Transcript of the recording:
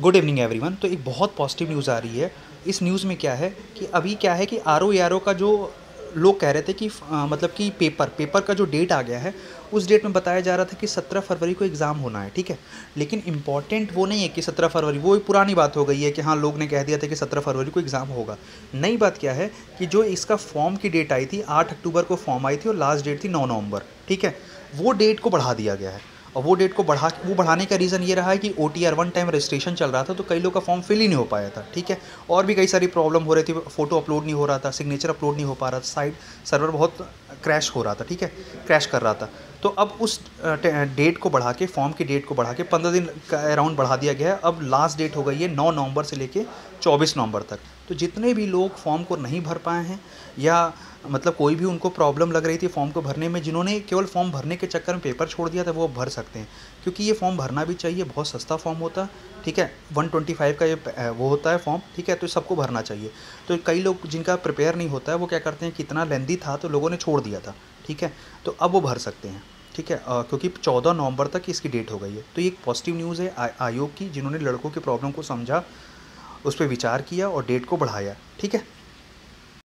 Good evening everyone तो एक बहुत पॉजिटिव न्यूज़ आ रही है। इस न्यूज़ में क्या है कि अभी क्या है कि आर ओ आर का जो लोग कह रहे थे कि आ, मतलब कि पेपर पेपर का जो डेट आ गया है उस डेट में बताया जा रहा था कि सत्रह फरवरी को एग्ज़ाम होना है ठीक है? लेकिन इंपॉर्टेंट वो नहीं है कि सत्रह फरवरी वो पुरानी बात हो गई है कि हाँ लोग ने कह दिया था कि सत्रह फरवरी को एग्ज़ाम होगा। नई बात क्या है कि जो इसका फॉर्म की डेट आई थी आठ अक्टूबर को फॉर्म आई थी और लास्ट डेट थी नौ नवंबर ठीक है? वो डेट को बढ़ा दिया गया है। और वो डेट को बढ़ा, वो बढ़ाने का रीज़न ये रहा है कि O T R one time registration चल रहा था तो कई लोग का फॉर्म फिल ही नहीं हो पाया था, ठीक है? और भी कई सारी प्रॉब्लम हो रही थी फ़ोटो अपलोड नहीं हो रहा था सिग्नेचर अपलोड नहीं हो पा रहा था साइट सर्वर बहुत क्रैश हो रहा था, ठीक है? क्रैश कर रहा था। तो अब उस डेट को बढ़ा के फॉर्म की डेट को बढ़ा के पंद्रह दिन का अराउंड बढ़ा दिया गया है। अब लास्ट डेट हो गई है नौ नवंबर से लेके चौबीस नवंबर तक। तो जितने भी लोग फॉर्म को नहीं भर पाए हैं, या मतलब कोई भी उनको प्रॉब्लम लग रही थी फॉर्म को भरने में, जिन्होंने केवल फॉर्म भरने के चक्कर में पेपर छोड़ दिया था, वो भर सकते हैं। क्योंकि ये फॉर्म भरना भी चाहिए बहुत सस्ता फॉर्म होता है ठीक है? वन ट्वेंटी फाइव का ये वो होता है फॉर्म ठीक है? तो सबको भरना चाहिए। तो कई लोग जिनका प्रिपेयर नहीं होता है वो क्या करते हैं कितना लेंदी था तो लोगों ने छोड़ दिया था ठीक है? तो अब वो भर सकते हैं ठीक है? आ, क्योंकि चौदह नवंबर तक इसकी डेट हो गई है। तो ये एक पॉजिटिव न्यूज़ है आयोग की जिन्होंने लड़कों की प्रॉब्लम को समझा उस पर विचार किया और डेट को बढ़ाया ठीक है?